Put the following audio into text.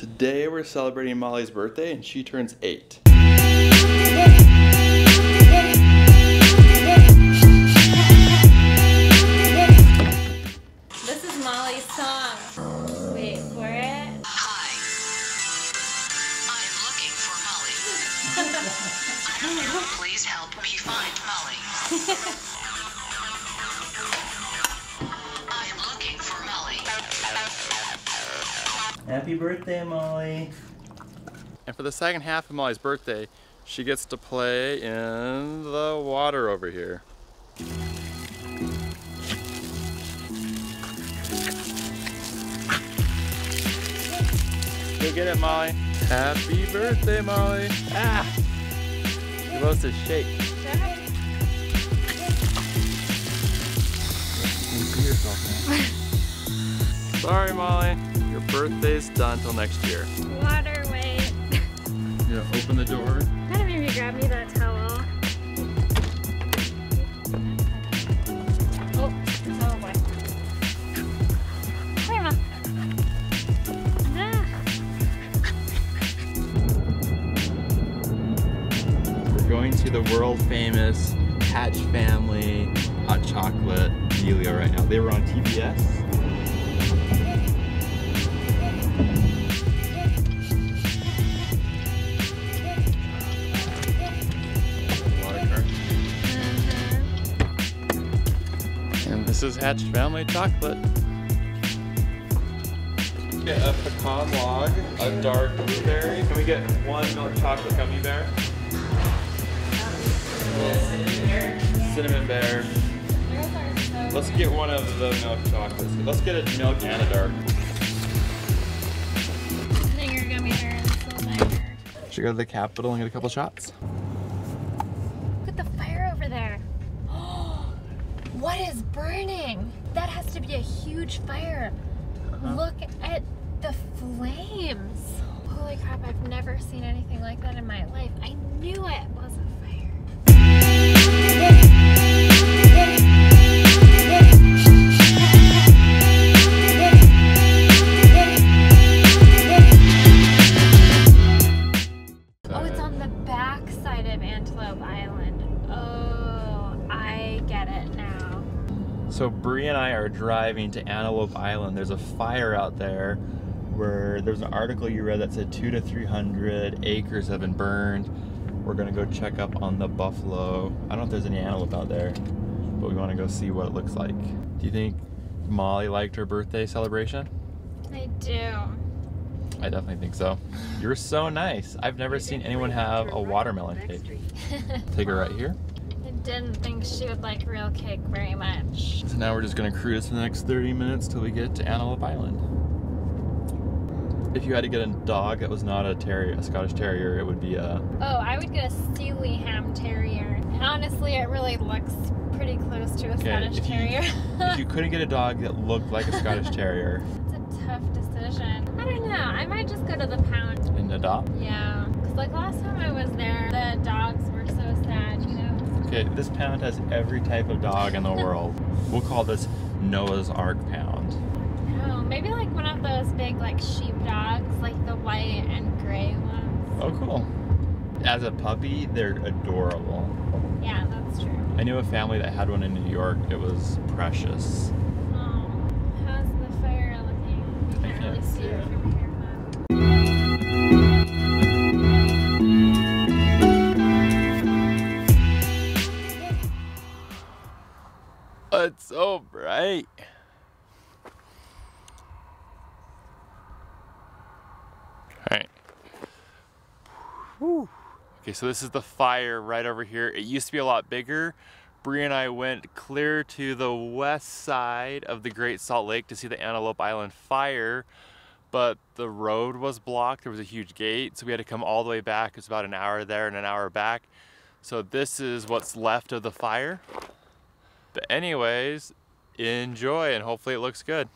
Today we're celebrating Molly's birthday and she turns eight. This is Molly's song. Wait for it. Hi. I am looking for Molly. Please help me find Molly. Happy birthday, Molly. And for the second half of Molly's birthday, she gets to play in the water over here. Go get it, Molly. Happy birthday, Molly. Ah! You're supposed to shake. You see yourself now. Sorry, Molly. Your birthday's done till next year. Water, wait. yeah, open the door. Gotta maybe grab me that towel. Oh, oh boy. Come on. Ah. We're going to the world famous Hatch Family Hot Chocolate Dealio right now. They were on TBS. This is Hatch Family Chocolate. Get a pecan log, a dark blueberry. Can we get one milk chocolate gummy bear? Cinnamon bear. Let's get one of the milk chocolates. Let's get a milk and a dark. Finger gummy bear and silver. Should we go to the Capitol and get a couple shots? Look at the fire over there. what is burning? That has to be a huge fire. Uh-huh. Look at the flames. Holy crap, I've never seen anything like that in my life. I knew it was So Bri and I are driving to Antelope Island. There's a fire out there where there's an article you read that said two to three hundred acres have been burned. We're gonna go check up on the buffalo. I don't know if there's any antelope out there, but we want to go see what it looks like. Do you think Molly liked her birthday celebration? I do. I definitely think so. You're so nice. I've never seen anyone have a watermelon cake. Take her right here. Didn't think she would like real cake very much. So now we're just gonna cruise for the next 30 minutes till we get to Antelope Island. If you had to get a dog that was not a terrier, a Scottish Terrier, it would be a. Oh, I would get a Sealyham Terrier. Honestly, it really looks pretty close to a Okay, Scottish if you- Terrier. If you couldn't get a dog that looked like a Scottish Terrier it's a tough decision. I don't know. I might just go to the pound. and adopt. Yeah. Because, like, last time I was there, the dogs were so sad, you know? Okay, this pound has every type of dog in the world. We'll call this Noah's Ark Pound. Oh, maybe like one of those big, like, sheep dogs, like the white and gray ones. Oh, cool. As a puppy, they're adorable. Yeah, that's true. I knew a family that had one in New York. It was precious. Oh, how's the fire looking? You can't really can't see see it. from here, so bright. Alright. Whew. Okay, so this is the fire right over here. It used to be a lot bigger. Bri and I went clear to the west side of the Great Salt Lake to see the Antelope Island fire, but the road was blocked. There was a huge gate, so we had to come all the way back. It's about an hour there and an hour back. So this is what's left of the fire. But anyways, enjoy and hopefully it looks good.